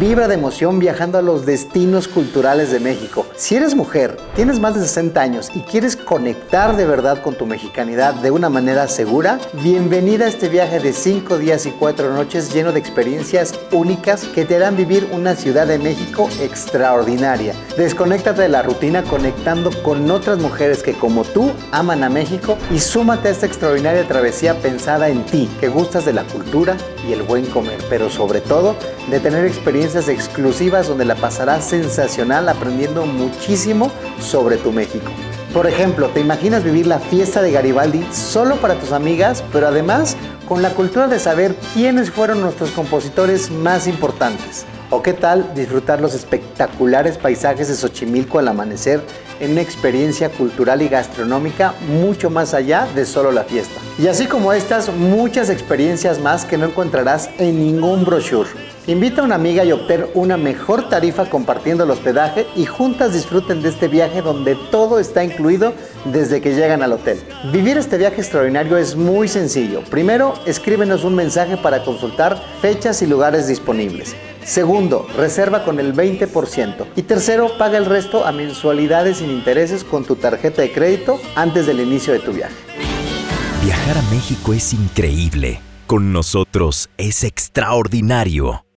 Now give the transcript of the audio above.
vibra de emoción viajando a los destinos culturales de México. Si eres mujer, tienes más de 60 años y quieres conectar de verdad con tu mexicanidad de una manera segura, bienvenida a este viaje de 5 días y 4 noches lleno de experiencias únicas que te harán vivir una Ciudad de México extraordinaria. Desconéctate de la rutina conectando con otras mujeres que como tú aman a México y súmate a esta extraordinaria travesía pensada en ti, que gustas de la cultura y el buen comer, pero sobre todo de tener experiencias exclusivas donde la pasarás sensacional aprendiendo muchísimo sobre tu México. Por ejemplo, ¿te imaginas vivir la fiesta de Garibaldi solo para tus amigas, pero además con la cultura de saber quiénes fueron nuestros compositores más importantes? ¿O qué tal disfrutar los espectaculares paisajes de Xochimilco al amanecer en una experiencia cultural y gastronómica mucho más allá de solo la fiesta? Y así como estas, muchas experiencias más que no encontrarás en ningún brochure. Invita a una amiga y obtener una mejor tarifa compartiendo el hospedaje y juntas disfruten de este viaje donde todo está incluido desde que llegan al hotel. Vivir este viaje extraordinario es muy sencillo. Primero, escríbenos un mensaje para consultar fechas y lugares disponibles. Segundo, reserva con el 20%. Y tercero, paga el resto a mensualidades sin intereses con tu tarjeta de crédito antes del inicio de tu viaje. Viajar a México es increíble. Con nosotros es extraordinario.